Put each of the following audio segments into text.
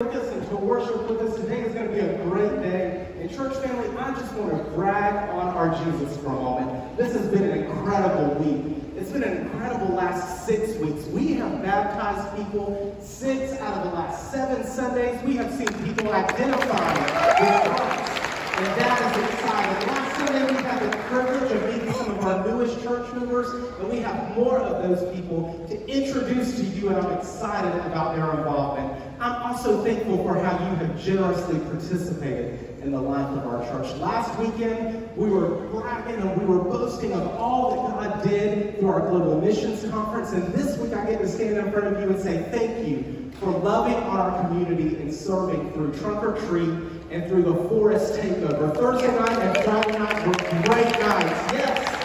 with us and to worship with us. Today is going to be a great day. And church family, I just want to brag on our Jesus for a moment. This has been an incredible week. It's been an incredible last six weeks. We have baptized people six out of the last seven Sundays. We have seen people identify with Christ. And that is exciting. Last Sunday we had the privilege of meeting some of our newest church and we have more of those people to introduce to you, and I'm excited about their involvement. I'm also thankful for how you have generously participated in the life of our church. Last weekend, we were bragging and we were boasting of all that God did through our Global Missions Conference, and this week I get to stand in front of you and say thank you for loving on our community and serving through Trunk or Treat and through the Forest Takeover. Thursday night and Friday night were great nights. Yes.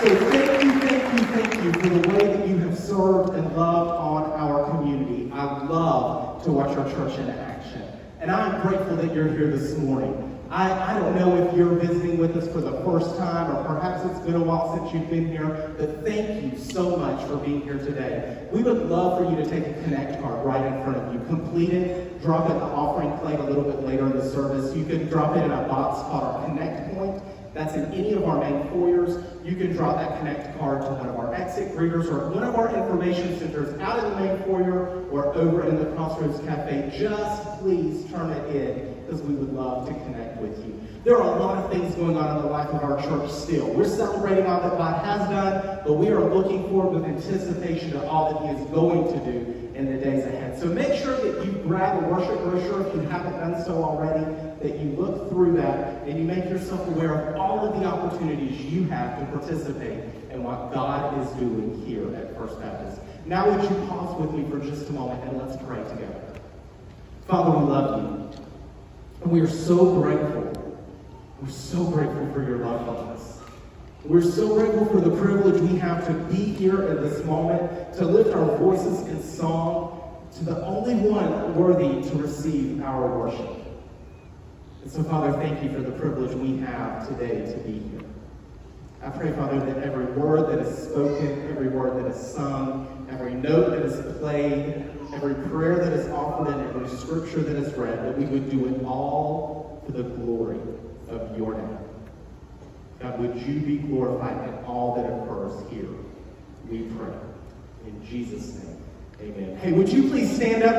So thank you, thank for the way that you have served and loved on our community. I love to watch our church in action. And I'm grateful that you're here this morning. I, I don't know if you're visiting with us for the first time or perhaps it's been a while since you've been here, but thank you so much for being here today. We would love for you to take a Connect card right in front of you. Complete it, drop it in the offering plate a little bit later in the service. You can drop it in a box called our Connect Point. That's in any of our main foyers. Can drop that Connect card to one of our exit greeters or one of our information centers out in the main foyer or over in the Crossroads Cafe. Just please turn it in because we would love to connect with you. There are a lot of things going on in the life of our church still. We're celebrating all that God has done, but we are looking forward with anticipation to all that He is going to do in the days ahead. So make sure that you grab a worship brochure if you haven't done so already, that you look through that and you make yourself aware of all of the opportunities you have to participate in what God is doing here at First Baptist. Now would you pause with me for just a moment and let's pray together. Father, we love you. And we are so grateful. We're so grateful for your love of us. We're so grateful for the privilege we have to be here in this moment, to lift our voices in song to the only one worthy to receive our worship. And so, Father, thank you for the privilege we have today to be here. I pray, Father, that every word that is spoken, every word that is sung, every note that is played, every prayer that is offered, and every scripture that is read, that we would do it all for the glory of your name. God, would you be glorified in all that occurs here? We pray. In Jesus' name, amen. Hey, would you please stand up?